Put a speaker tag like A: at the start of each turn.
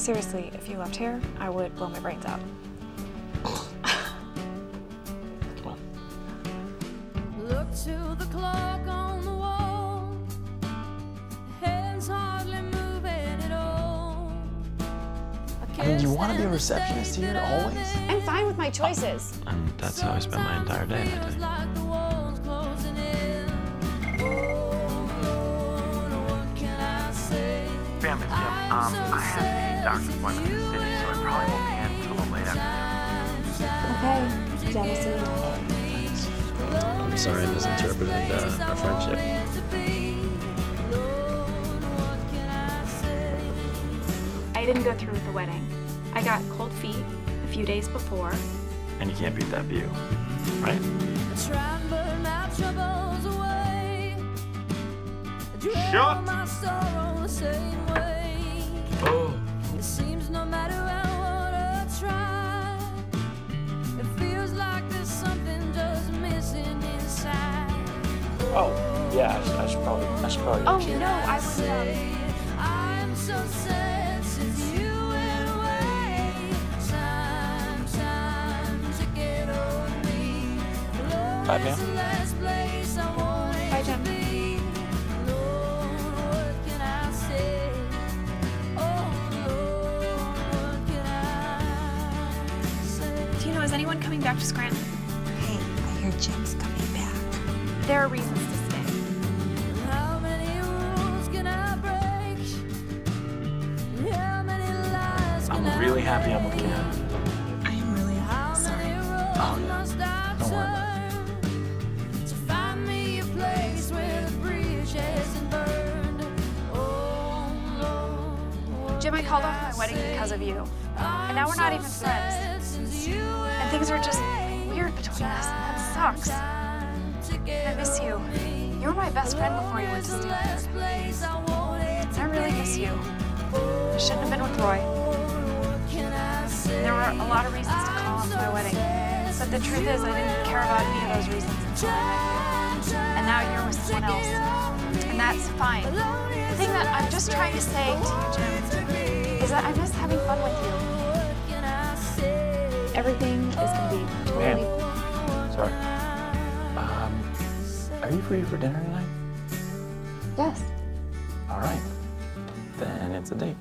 A: Seriously, if you left here, I would blow my brains out.
B: Come on.
C: Look to the clock on the wall. Hands hardly moving at all.
B: I mean, you want to be a receptionist here always?
A: I'm fine with my choices.
B: And that's how I spend my entire day that day.
D: Family, Jim. Um, I have a doctor's appointment in the city, so I probably won't be in until a little late afternoon.
A: Okay, jealousy.
B: I'm sorry I misinterpreted uh, our friendship.
A: I didn't go through with the wedding. I got cold feet a few days before.
B: And you can't beat that view, right?
C: Try and burn my troubles away. Drown
D: Shut.
B: Yeah, I should, I should probably, I should probably.
A: Oh no, I was um,
C: I'm so sad since you went away. Time, time to get over me.
B: Bye,
C: Lord, it's
B: ma'am.
C: the last place I wanted
A: Bye,
C: to
A: Jen.
C: be. Lord, what can I say? Oh, Lord, what can I say?
A: do you know, is anyone coming back to Scranton?
E: Hey, I hear Jim's coming back.
A: There are reasons
B: happy I'm with Cam.
E: I'm really sorry.
B: Oh, yeah. Don't worry about
C: turn to find me a place where the bridge hasn't burned? Oh, Lord,
A: Jim, I called off my wedding because of you. And now we're not even friends. And things are just weird between us. That sucks. I miss you. You were my best friend before you went to Stamford. I really miss you. I shouldn't have been with Roy. A lot of reasons to call off my wedding. But the truth is, I didn't care about any of those reasons until I met you. And now you're with someone else. And that's fine. The thing that I'm just trying to say to you, Jim, is that I miss having fun with you. Everything is gonna be totally.
B: Sorry. Um, are you free for dinner tonight?
A: Yes.
B: All right. Then it's a date.